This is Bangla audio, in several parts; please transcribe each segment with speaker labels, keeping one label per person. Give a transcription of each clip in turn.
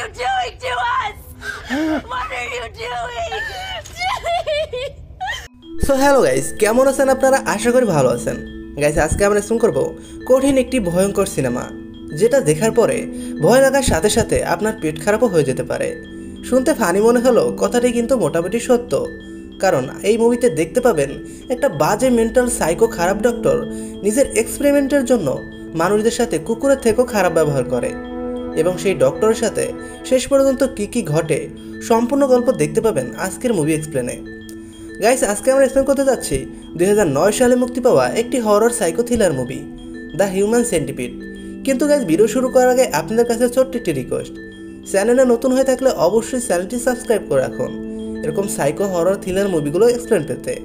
Speaker 1: you doing to us? What are you doing?
Speaker 2: So hello guys কেমন আছেন আপনারা? আশা করি ভালো আছেন। গাইস আজকে আমরা শুন করব কঠিন একটি ভয়ঙ্কর সিনেমা, যেটা দেখার পরে ভয় লাগার সাথে সাথে আপনার পেট খারাপও হয়ে যেতে পারে। শুনতে ফানি মনে হলো কথাটি কিন্তু মোটামুটি সত্য। কারণ এই মুভিতে দেখতে পাবেন একটা বাজে মেন্টাল সাইকো খারাপ ডক্টর নিজের এক্সপেরিমেন্টের জন্য মানুষদের সাথে কুকুরের থেকেও খারাপ ব্যবহার করে। এবং সেই ডক্টরের সাথে শেষ পর্যন্ত কী কী ঘটে সম্পূর্ণ গল্প দেখতে পাবেন আজকের মুভি এক্সপ্লেনে গাইস আজকে আমরা এক্সপ্লেন করতে যাচ্ছি দুই সালে মুক্তি পাওয়া একটি horror psycho thriller movie the human centipede কিন্তু গাইস ভিডিও শুরু করার আগে আপনাদের কাছে ছোট্ট একটি রিকোয়েস্ট চ্যানেলে নতুন হয়ে থাকলে অবশ্যই চ্যানেলটি সাবস্ক্রাইব করে রাখুন। এরকম সাইকো হরর থ্রিলার মুভিগুলো এক্সপ্লেন পেতে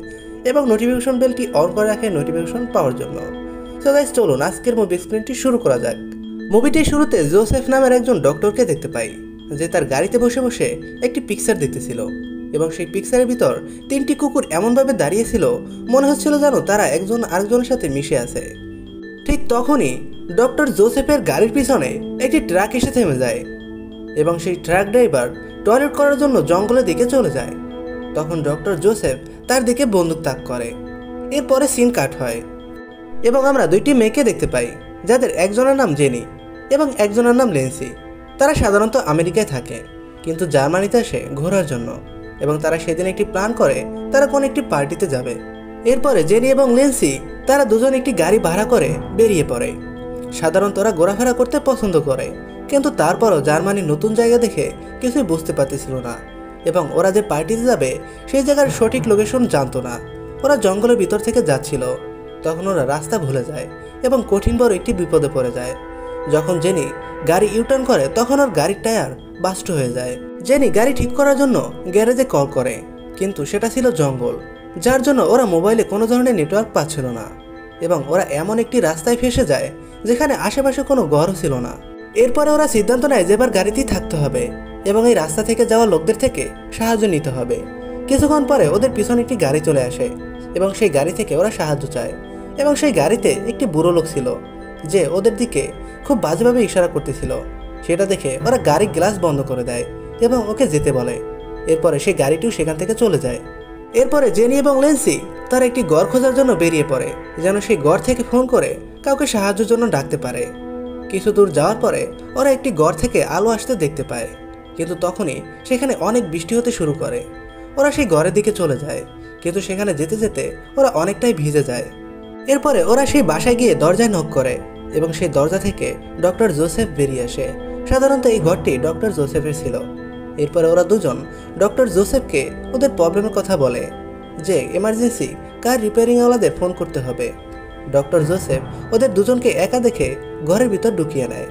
Speaker 2: এবং নোটিফিকেশন বেলটি অন করে রাখে নোটিফিকেশন পাওয়ার জন্য। তো গাইস চলুন আজকের মুভি এক্সপ্লেনটি শুরু করা যাক। মুভিটির শুরুতে জোসেফ নামের একজন ডক্টরকে দেখতে পাই, যে তার গাড়িতে বসে বসে একটি পিকচার দেখতেছিল। এবং সেই পিকচারের ভিতর তিনটি কুকুর এমনভাবে দাঁড়িয়েছিল, মনে হচ্ছিল যেন তারা একজন আরেকজনের সাথে মিশে আছে। ঠিক তখনই ডক্টর জোসেফের গাড়ির পিছনে একটি ট্রাক এসে থেমে যায় এবং সেই ট্রাক ড্রাইভার টয়লেট করার জন্য জঙ্গলের দিকে চলে যায়। তখন ডক্টর জোসেফ তার দিকে বন্দুক তাক করে। এরপরে সিন কাট হয় এবং আমরা দুইটি মেয়েকে দেখতে পাই। যাদের একজনের নাম জেনি এবং একজনের নাম লেন্সি। তারা সাধারণত আমেরিকায় থাকে, কিন্তু জার্মানিতে আসে ঘোরার জন্য এবং তারা সেদিন একটি প্ল্যান করে তারা কোন একটি পার্টিতে যাবে। এরপরে জেনি এবং লেন্সি তারা দুজন একটি গাড়ি ভাড়া করে বেরিয়ে পড়ে। সাধারণত ওরা ঘোরাফেরা করতে পছন্দ করে, কিন্তু তারপরও জার্মানির নতুন জায়গা দেখে কিছুই বুঝতে পারতেছিল না এবং ওরা যে পার্টিতে যাবে, সেই জায়গার সঠিক লোকেশন জানতো না। ওরা জঙ্গলের ভিতর থেকে যাচ্ছিল তখন ওরা রাস্তা ভুলে যায় এবং কঠিন বড় একটি বিপদে পড়ে যায়। যখন জেনি গাড়ি ইউটার্ন করে, তখন ওর গাড়ির টায়ার বাস্ট হয়ে যায়। জেনি গাড়ি ঠিক করার জন্য গ্যারেজে কল করে, কিন্তু সেটা ছিল জঙ্গল, যার জন্য ওরা মোবাইলে কোনো ধরনের নেটওয়ার্ক পাচ্ছিল না এবং ওরা এমন একটি রাস্তায় ফেসে যায়, যেখানে আশেপাশে কোনো ঘরও ছিল না। এরপরে ওরা সিদ্ধান্ত নেয় যে এবার গাড়িতেই থাকতে হবে এবং এই রাস্তা থেকে যাওয়া লোকদের থেকে সাহায্য নিতে হবে। কিছুক্ষণ পরে ওদের পিছনে একটি গাড়ি চলে আসে এবং সেই গাড়ি থেকে ওরা সাহায্য চায়। এবং সেই গাড়িতে একটি বুড়ো লোক ছিল, যে ওদের দিকে খুব বাজেভাবে ইশারা করতেছিল। সেটা দেখে ওরা গাড়ির গ্লাস বন্ধ করে দেয় এবং ওকে যেতে বলে। এরপরে সেই গাড়িটিও সেখান থেকে চলে যায়। এরপরে জেনি এবং লেন্সি তার একটি গড় খোঁজার জন্য বেরিয়ে পড়ে, যেন সেই গড় থেকে ফোন করে কাউকে সাহায্যের জন্য ডাকতে পারে। কিছু দূর যাওয়ার পরে ওরা একটি গড় থেকে আলো আসতে দেখতে পায়, কিন্তু তখনই সেখানে অনেক বৃষ্টি হতে শুরু করে। ওরা সেই ঘরের দিকে চলে যায়, কিন্তু সেখানে যেতে যেতে ওরা অনেকটাই ভিজে যায়। এরপরে ওরা সেই বাসায় গিয়ে দরজায় নক করে এবং সেই দরজা থেকে ডক্টর জোসেফ বেরিয়ে আসে। সাধারণত এই ঘরটি ডক্টর জোসেফের ছিল। এরপরে ওরা দুজন ডক্টর জোসেফকে ওদের প্রবলেমের কথা বলে যে এমার্জেন্সি কার রিপেয়ারিংওয়ালাদের ফোন করতে হবে। ডক্টর জোসেফ ওদের দুজনকে একা দেখে ঘরের ভিতর ঢুকিয়ে নেয়।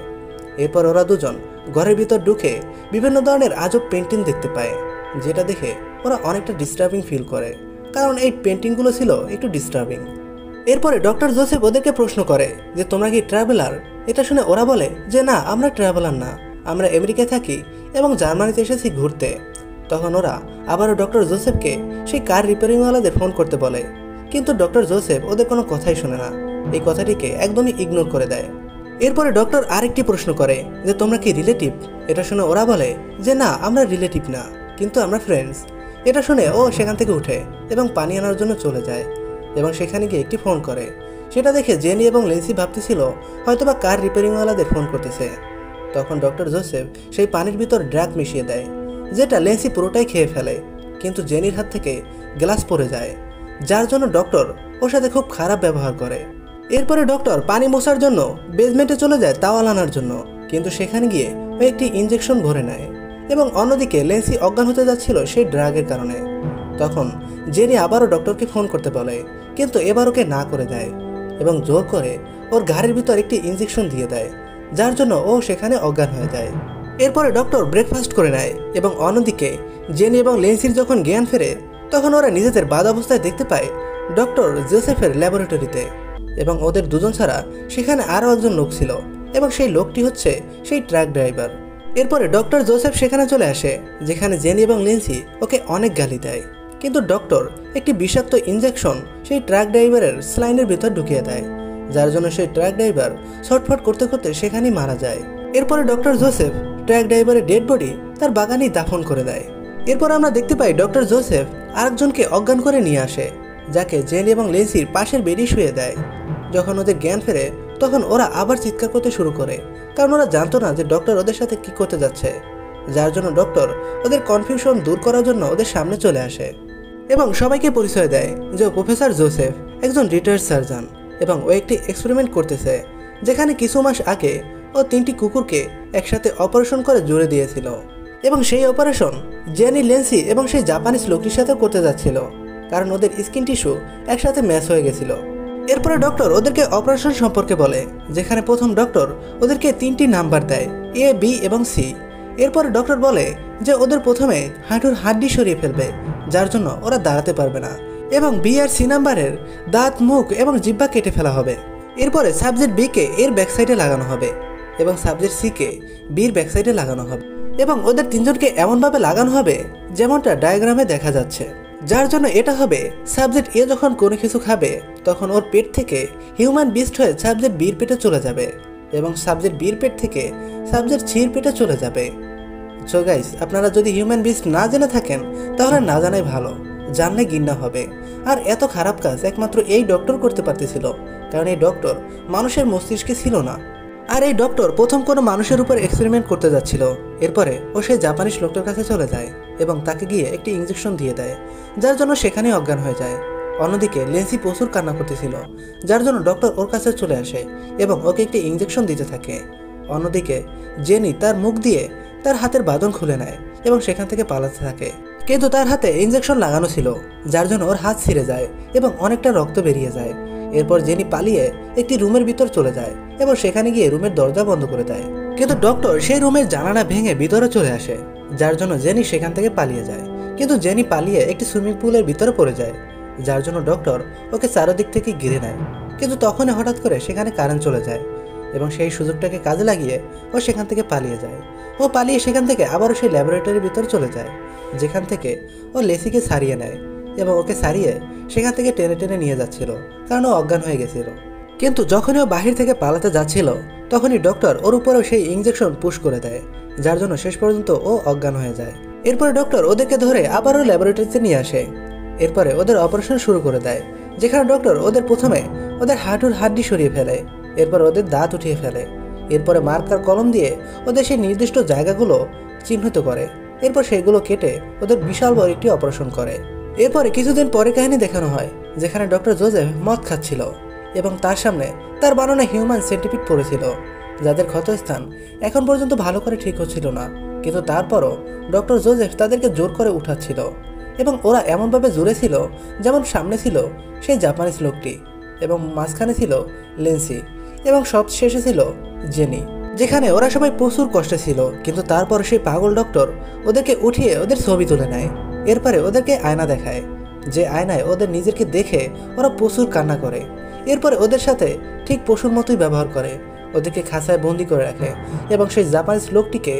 Speaker 2: এরপর ওরা দুজন ঘরের ভিতর ঢুকে বিভিন্ন ধরনের আজব পেন্টিং দেখতে পায়, যেটা দেখে ওরা অনেকটা ডিস্টার্বিং ফিল করে। কারণ এই পেন্টিংগুলো ছিল একটু ডিস্টার্বিং এরপরে ডক্টর জোসেফ ওদেরকে প্রশ্ন করে যে, তোমরা কি ট্রাভেলার? এটা শুনে ওরা বলে যে, না, আমরা ট্রাভেলার না। আমরা আমেরিকায় থাকি এবং জার্মানিতে এসেছি ঘুরতে। তখন ওরা আবারও ডক্টর জোসেফকে সেই কার রিপেয়ারিংওয়ালাদের ফোন করতে বলে। কিন্তু ডক্টর জোসেফ ওদের কোনো কথাই শোনে না। এই কথাটিকে একদমই ইগনোর করে দেয়। এরপরে ডক্টর আরেকটি প্রশ্ন করে যে, তোমরা কি রিলেটিভ? এটা শুনে ওরা বলে যে, না, আমরা রিলেটিভ না, কিন্তু আমরা ফ্রেন্ডস। এটা শুনে ও সেখান থেকে উঠে এবং পানি আনার জন্য চলে যায়। এবং সেখানে গিয়ে একটি ফোন করে। সেটা দেখে জেনি এবং লেন্সি ভাবতেছিল, হয়তোবা কার রিপেয়ারিংওয়ালাদের ফোন করতেছে। তখন ডক্টর জোসেফ সেই পানির ভিতর ড্রাগ মিশিয়ে দেয়, যেটা লেন্সি পুরোটাই খেয়ে ফেলে, কিন্তু জেনির হাত থেকে গ্লাস পড়ে যায়, যার জন্য ডক্টর ওর সাথে খুব খারাপ ব্যবহার করে। এরপরে ডক্টর পানি মোছার জন্য বেজমেন্টে চলে যায় তাওয়াল আনার জন্য, কিন্তু সেখানে গিয়ে ও একটি ইঞ্জেকশন ভরে নেয় এবং অন্যদিকে লেন্সি অজ্ঞান হতে যাচ্ছিল সেই ড্রাগের কারণে। তখন জেনি আবারও ডক্টরকে ফোন করতে বলে, কিন্তু এবার ওকে না করে দেয় এবং জোর করে ওর ঘাড়ের ভিতর একটি ইঞ্জেকশন দিয়ে দেয়, যার জন্য ও সেখানে অজ্ঞান হয়ে যায়। এরপরে ডক্টর ব্রেকফাস্ট করে নেয় এবং অন্যদিকে জেনি এবং লেন্সির যখন জ্ঞান ফেরে, তখন ওরা নিজেদের বাদ অবস্থায় দেখতে পায় ডক্টর জোসেফের ল্যাবরেটরিতে এবং ওদের দুজন ছাড়া সেখানে আরও একজন লোক ছিল এবং সেই লোকটি হচ্ছে সেই ট্রাক ড্রাইভার। এরপরে ডক্টর জোসেফ সেখানে চলে আসে, যেখানে জেনি এবং লেন্সি ওকে অনেক গালি দেয়। কিন্তু ডক্টর একটি বিষাক্ত ইঞ্জেকশন সেই ট্রাক ড্রাইভারের স্লাইনের ভিতর ঢুকিয়ে দেয়, যার জন্য সেই ট্রাক ড্রাইভার ছটফট করতে করতে সেখানেই মারা যায়। এরপরে ডক্টর জোসেফ ট্রাক ড্রাইভারের ডেড বডি তার বাগানেই দাফন করে দেয়। এরপর আমরা দেখতে পাই ডক্টর জোসেফ আরেকজনকে অজ্ঞান করে নিয়ে আসে, যাকে জেন এবং লেন্সির পাশের বেডে শুয়ে দেয়। যখন ওদের জ্ঞান ফেরে, তখন ওরা আবার চিৎকার করতে শুরু করে, কারণ ওরা জানতো না যে ডক্টর ওদের সাথে কি করতে যাচ্ছে, যার জন্য ডক্টর ওদের কনফিউশন দূর করার জন্য ওদের সামনে চলে আসে। এবং সবাইকে পরিচয় দেয় যে প্রফেসর জোসেফ একজন রিটায়ার্ড সার্জন এবং ও একটি এক্সপেরিমেন্ট করতেছে, যেখানে কিছু মাস আগে ও তিনটি কুকুরকে একসাথে অপারেশন করে জুড়ে দিয়েছিল। এবং সেই অপারেশন জেনি, লেন্সি এবং সেই জাপানিজ লোকটির সাথে করতে যাচ্ছিল, কারণ ওদের স্কিন টিস্যু একসাথে ম্যাচ হয়ে গেছিল। এরপরে ডক্টর ওদেরকে অপারেশন সম্পর্কে বলে, যেখানে প্রথম ডক্টর ওদেরকে তিনটি নাম্বার দেয় এ বি এবং সি এরপরে ডক্টর বলে যে ওদের প্রথমে হাঁটুর হাড্ডি সরিয়ে ফেলবে, যার জন্য ওরা দাঁড়াতে পারবে না। এবং বি আর সি নাম্বারের দাঁত, মুখ এবং জিব্বা কেটে ফেলা হবে। এরপরে সাবজেক্ট বিকে এর ব্যাকসাইডে লাগানো হবে এবং সাবজেক্ট সিকে বির ব্যাকসাইডে লাগানো হবে। এবং ওদের তিনজনকে এমনভাবে লাগানো হবে যেমনটা ডায়াগ্রামে দেখা যাচ্ছে। যার জন্য এটা হবে, সাবজেক্ট এ যখন কোনো কিছু খাবে, তখন ওর পেট থেকে হিউম্যান বিস্ট হয়ে সাবজেক্ট বির পেটে চলে যাবে। এবং সাবজেক্ট বির পেট থেকে সাবজেক্ট সির পেটে চলে যাবে। সো গাইস আপনারা যদি হিউম্যান বিস্ট না জেনে থাকেন, তাহলে না জানাই ভালো। জানলে গিন্না হবে। আর এত খারাপ কাজ একমাত্র এই ডক্টর করতে পারতেছিল। কারণ এই ডক্টর মানুষের মস্তিষ্কে ছিল না। আর এই ডক্টর প্রথম কোনো মানুষের উপর এক্সপেরিমেন্ট করতে যাচ্ছিল। এরপরে ও সেই জাপানিজ লোকটার কাছে চলে যায় এবং তাকে গিয়ে একটি ইঞ্জেকশন দিয়ে দেয়, যার জন্য সেখানেই অজ্ঞান হয়ে যায়। অন্যদিকে লেন্সি প্রচুর কান্না করতেছিল, যার জন্য ডক্টর ওর কাছে চলে আসে এবং ওকে একটি ইঞ্জেকশন দিতে থাকে। অন্যদিকে জেনি তার মুখ দিয়ে তার হাতের বাঁধন খুলে নেয় এবং সেখান থেকে পালাতে থাকে। কিন্তু তার হাতে ইঞ্জেকশন লাগানো ছিল, যার জন্য ওর হাত ছিঁড়ে যায় এবং অনেকটা রক্ত বেরিয়ে যায়। এরপর জেনি পালিয়ে একটি রুমের ভিতর চলে যায় এবং সেখানে গিয়ে রুমের দরজা বন্ধ করে দেয়। কিন্তু ডক্টর সেই রুমের জানালা ভেঙে ভিতরে চলে আসে, যার জন্য জেনি সেখান থেকে পালিয়ে যায়। কিন্তু জেনি পালিয়ে একটি সুইমিং পুলের ভিতরে পড়ে যায় যার জন্য ডক্টর ওকে চারদিক থেকে ঘিরে নেয়। কিন্তু তখনই হঠাৎ করে সেখানে কারেন্ট চলে যায় এবং সেই সুযোগটাকে কাজে লাগিয়ে ও সেখান থেকে পালিয়ে যায়। ও পালিয়ে সেখান থেকে আবারও সেই ল্যাবরেটরির ভিতর চলে যায়, যেখান থেকে ও লেসিকে সারিয়ে নেয় এবং ওকে সারিয়ে সেখান থেকে টেনে টেনে নিয়ে যাচ্ছিল, কারণ ও অজ্ঞান হয়ে গেছিল। কিন্তু যখনই ও বাহির থেকে পালাতে যাচ্ছিল, তখনই ডক্টর ওর উপরেও সেই ইঞ্জেকশন পুশ করে দেয়, যার জন্য শেষ পর্যন্ত ও অজ্ঞান হয়ে যায়। এরপরে ডক্টর ওদেরকে ধরে আবারও ল্যাবরেটরিতে নিয়ে আসে। এরপরে ওদের অপারেশন শুরু করে দেয়, যেখানে ডক্টর ওদের প্রথমে ওদের হাঁটুর হাড্ডি সরিয়ে ফেলে, এরপর ওদের দাঁত উঠিয়ে ফেলে, এরপরে মার্কার কলম দিয়ে ওদের সেই নির্দিষ্ট জায়গাগুলো চিহ্নিত করে, এরপর সেগুলো কেটে ওদের বিশাল বড় একটি অপারেশন করে। এরপরে কিছুদিন পরে কাহিনী দেখানো হয়, যেখানে ডক্টর জোজেফ মদ খাচ্ছিল এবং তার সামনে তার বানানো হিউম্যান সেন্টিপিড পড়েছিল, যাদের ক্ষতস্থান এখন পর্যন্ত ভালো করে ঠিক হচ্ছিল না, কিন্তু তারপরও ডক্টর জোজেফ তাদেরকে জোর করে উঠাচ্ছিল। এবং ওরা এমনভাবে জুড়ে ছিল যেমন সামনে ছিল সেই জাপানিজ লোকটি এবং মাঝখানে ছিল লেন্সি এবং সব শেষে ছিল জেনি, যেখানে ওরা সবাই প্রচুর কষ্টে ছিল, কিন্তু তারপর সেই পাগল ডক্টর ওদেরকে উঠিয়ে ওদের ছবি তুলে নেয়। এরপরে ওদেরকে আয়না দেখায়, যে আয়নায় ওদের নিজেকে দেখে ওরা প্রচুর কান্না করে। এরপরে ওদের সাথে ঠিক পশুর মতোই ব্যবহার করে, ওদেরকে খাঁচায় বন্দি করে রাখে এবং সেই জাপানিজ লোকটিকে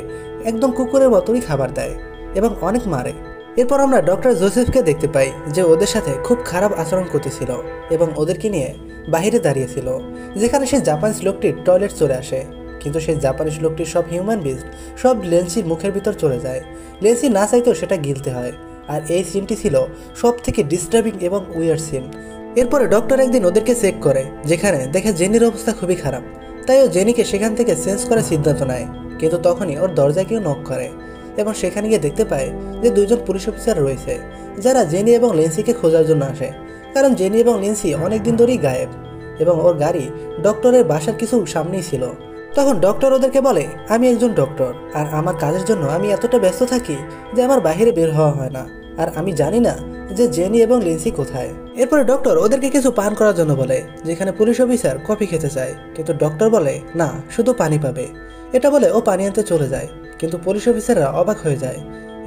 Speaker 2: একদম কুকুরের মতোই খাবার দেয় এবং অনেক মারে। এরপর আমরা ডক্টর জোসেফকে দেখতে পাই যে ওদের সাথে খুব খারাপ আচরণ করতেছিল এবং ওদেরকে নিয়ে বাইরে দাঁড়িয়েছিল, যেখানে সেই জাপানিজ লোকটির টয়লেট চলে আসে। কিন্তু সেই জাপানিজ লোকটির সব হিউম্যান বিজ সব লেন্সির মুখের ভিতর চলে যায়। লেন্সি না চাইতেও সেটা গিলতে হয়। আর এই সিনটি ছিল সব থেকে ডিস্টার্বিং এবং উইয়ার সিন এরপরে ডক্টর একদিন ওদেরকে চেক করে, যেখানে দেখে জেনির অবস্থা খুবই খারাপ। তাই ও জেনিকে সেখান থেকে চেঞ্জ করার সিদ্ধান্ত নেয়। কিন্তু তখনই ওর দরজায় কেউ নক করে। এবং সেখানে গিয়ে দেখতে পায় যে দুজন পুলিশ অফিসার রয়েছে, যারা জেনি এবং লেন্সিকে খোঁজার জন্য আসে। কারণ জেনি এবং লেন্সি অনেকদিন ধরেই গায়েব এবং ওর গাড়ি ডক্টরের বাসার কিছু সামনেই ছিল। তখন ডক্টর ওদেরকে বলে, আমি একজন ডক্টর, আর আমার কাজের জন্য আমি এতটা ব্যস্ত থাকি যে আমার বাইরে বের হওয়া হয় না। আর আমি জানি না যে জেনি এবং লিন্সি কোথায়। এরপরে ডক্টর ওদেরকে কিছু পান করার জন্য বলে, যেখানে পুলিশ অফিসার কফি খেতে চায়। কিন্তু ডক্টর বলে, না, শুধু পানি পাবে। এটা বলে ও পানি আনতে চলে যায়, কিন্তু পুলিশ অফিসাররা অবাক হয়ে যায়।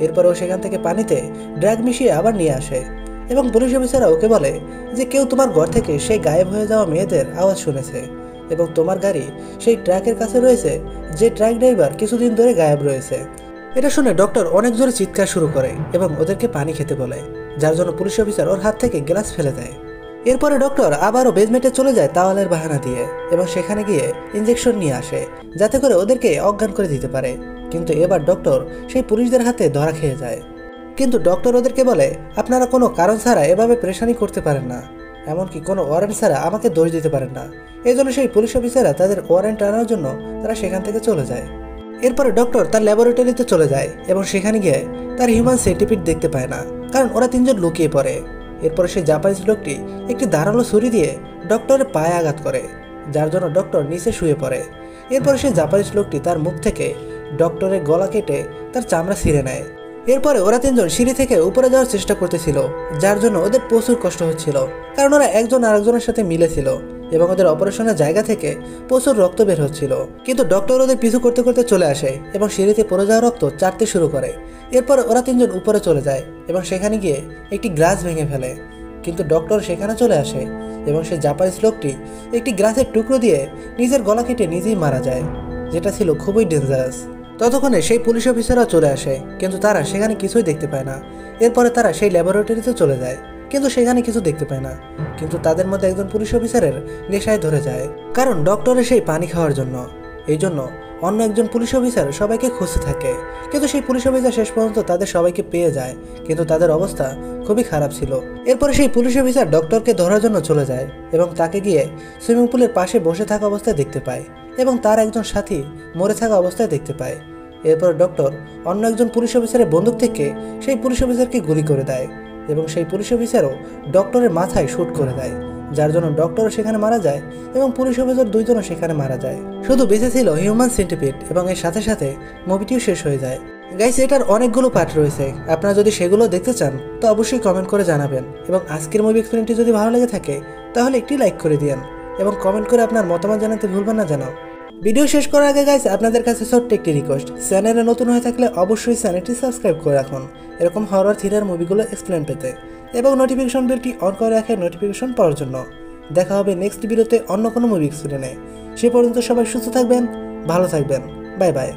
Speaker 2: এরপর ও সেখান থেকে পানিতে ড্রাগ মিশিয়ে আবার নিয়ে আসে এবং পুলিশ অফিসাররা ওকে বলে যে, কেউ তোমার ঘর থেকে সেই গায়েব হয়ে যাওয়া মেয়েদের আওয়াজ শুনেছে এবং তোমার গাড়ি সেই ট্রাকের কাছে রয়েছে, যে ট্রাক ড্রাইভার কিছুদিন ধরে গায়েব রয়েছে। এটা শুনে ডক্টর অনেক জোরে চিৎকার শুরু করে এবং ওদেরকে পানি খেতে বলে, যার জন্য পুলিশ অফিসার ওর হাত থেকে গ্লাস ফেলে দেয়। এরপরে ডক্টর আবারও বেজমেন্টে চলে যায় তাওয়ালের বাহানা দিয়ে এবং সেখানে গিয়ে ইঞ্জেকশন নিয়ে আসে, যাতে করে ওদেরকে অজ্ঞান করে দিতে পারে। কিন্তু এবার ডক্টর সেই পুলিশদের হাতে ধরা খেয়ে যায়। কিন্তু ডক্টর ওদেরকে বলে, আপনারা কোনো কারণ ছাড়া এভাবে প্রেশানি করতে পারেন না। এমনকি কোনো ওয়ারেন্ট ছাড়া আমাকে দোষ দিতে পারেন না। এই জন্য সেই পুলিশ অফিসাররা তাদের ওয়ারেন্ট আনার জন্য তারা সেখান থেকে চলে যায়। এরপরে ডক্টর তার ল্যাবরেটরিতে চলে যায় এবং সেখানে গিয়ে তার হিউম্যান সেন্টিপিড দেখতে পায় না, কারণ ওরা তিনজন লুকিয়ে পড়ে। এরপরে সেই জাপানিজ লোকটি একটি ধারালো ছুরি দিয়ে ডক্টরের পায়ে আঘাত করে, যার জন্য ডক্টর নিচে শুয়ে পড়ে। এরপরে সেই জাপানিজ লোকটি তার মুখ থেকে ডক্টরের গলা কেটে তার চামড়া ছিঁড়ে নেয়। এরপরে ওরা তিনজন সিঁড়ি থেকে উপরে যাওয়ার চেষ্টা করতেছিল, যার জন্য ওদের প্রচুর কষ্ট হচ্ছিল, কারণ ওরা একজন আরেকজনের সাথে মিলেছিল। এবং ওদের অপারেশনের জায়গা থেকে প্রচুর রক্ত বের হচ্ছিল। কিন্তু ডক্টর ওদের পিছু করতে করতে চলে আসে এবং সিঁড়িতে পড়ে যাওয়া রক্ত চাটতে শুরু করে। এরপর ওরা তিনজন উপরে চলে যায় এবং সেখানে গিয়ে একটি গ্লাস ভেঙে ফেলে। কিন্তু ডক্টর সেখানে চলে আসে এবং সে জাপানিজ লোকটি একটি গ্লাসের টুকরো দিয়ে নিজের গলা কেটে নিজেই মারা যায়, যেটা ছিল খুবই ডেঞ্জারাস ততক্ষণে সেই পুলিশ অফিসাররা চলে আসে, কিন্তু তারা সেখানে কিছুই দেখতে পায় না। এরপরে তারা সেই ল্যাবরেটরিতে চলে যায়। কিন্তু সেখানে কিছু দেখতে পায় না। কিন্তু তাদের মধ্যে একজন পুলিশ অফিসারের নেশায় ধরে যায়। কারণ ডক্টরের সেই পানি খাওয়ার জন্য। এই জন্য অন্য একজন পুলিশ অফিসার সবাইকে খুঁজতে থাকে। কিন্তু সেই পুলিশ অফিসার শেষ পর্যন্ত তাদের সবাইকে পেয়ে যায়। কিন্তু তাদের অবস্থা খুবই খারাপ ছিল। এরপরে সেই পুলিশ অফিসার ডক্টরকে ধরার জন্য চলে যায় এবং তাকে গিয়ে সুইমিং পুলের পাশে বসে থাকা অবস্থায় দেখতে পায় এবং তার একজন সাথী মরে থাকা অবস্থায় দেখতে পায়। এরপর ডক্টর অন্য একজন পুলিশ অফিসারের বন্দুক থেকে সেই পুলিশ অফিসারকে গুলি করে দেয়। এবং সেই পুলিশ অফিসারও ডক্টরের মাথায় শ্যুট করে দেয়, যার জন্য ডক্টর সেখানে মারা যায় এবং পুলিশ অফিসার দুইজনও সেখানে মারা যায়। শুধু বেঁচে ছিল হিউম্যান সেন্টিপিড এবং এর সাথে সাথে মুভিটিও শেষ হয়ে যায়। গাইস, এটার অনেকগুলো পার্ট রয়েছে। আপনারা যদি সেগুলো দেখতে চান, তো অবশ্যই কমেন্ট করে জানাবেন। এবং আজকের মুভি এক্সপিরিয়েন্সটি যদি ভালো লেগে থাকে, তাহলে একটি লাইক করে দিন এবং কমেন্ট করে আপনার মতামত জানাতে ভুলবেন না জানাও ভিডিও শেষ করার আগে গাইস আপনাদের কাছে ছোট্ট একটি রিকোয়েস্ট চ্যানেলে নতুন হয়ে থাকলে অবশ্যই চ্যানেলটি সাবস্ক্রাইব করে রাখুন। এরকম হরর থ্রিলার মুভিগুলো এক্সপ্লেন পেতে। এবং নোটিফিকেশন বেলটি অন করে রাখে নোটিফিকেশন পাওয়ার জন্য। দেখা হবে নেক্সট ভিডিওতে অন্য কোনো মুভি এক্সপ্লেনে সে পর্যন্ত সবাই সুস্থ থাকবেন, ভালো থাকবেন। Bye bye